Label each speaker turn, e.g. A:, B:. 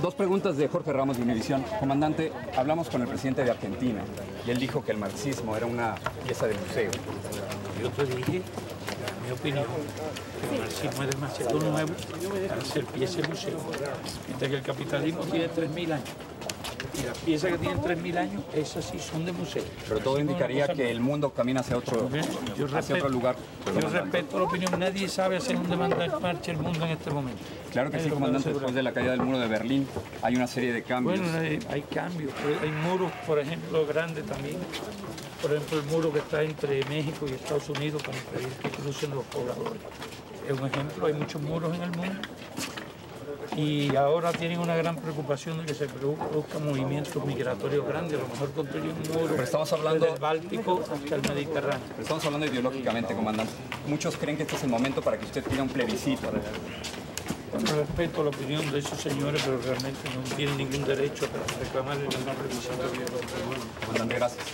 A: Dos preguntas de Jorge Ramos de Univisión. Comandante, hablamos con el presidente de Argentina y él dijo que el marxismo era una pieza de museo.
B: Yo te dije, mi opinión, que el marxismo es demasiado nuevo para ser pieza de museo. Mientras que el capitalismo tiene 3.000 años. Y piezas que tienen 3.000 años, esas sí son de museo.
A: Pero todo indicaría que el mundo camina hacia otro,
B: Yo
A: hacia
B: respeto,
A: otro lugar.
B: yo respeto la opinión. Nadie sabe hacia dónde manda en marcha el mundo en este momento.
A: Claro que sí, comandante. Después de la caída del muro de Berlín hay una serie de cambios.
B: Bueno, hay, hay cambios, pero hay muros, por ejemplo, grandes también. Por ejemplo, el muro que está entre México y Estados Unidos para impedir que crucen los pobladores. Es un ejemplo, hay muchos muros en el mundo. Y ahora tienen una gran preocupación de que se produzcan movimientos migratorios grandes. A lo mejor construyen un muro
A: Pero estamos hablando-
B: desde el Báltico hasta el Mediterráneo.
A: Pero estamos hablando ideológicamente, comandante. Muchos creen que este es el momento para que usted pida un plebiscito.
B: Bueno, respeto la opinión de esos señores, pero realmente no tienen ningún derecho a reclamar ningún requisito.
A: Comandante, gracias.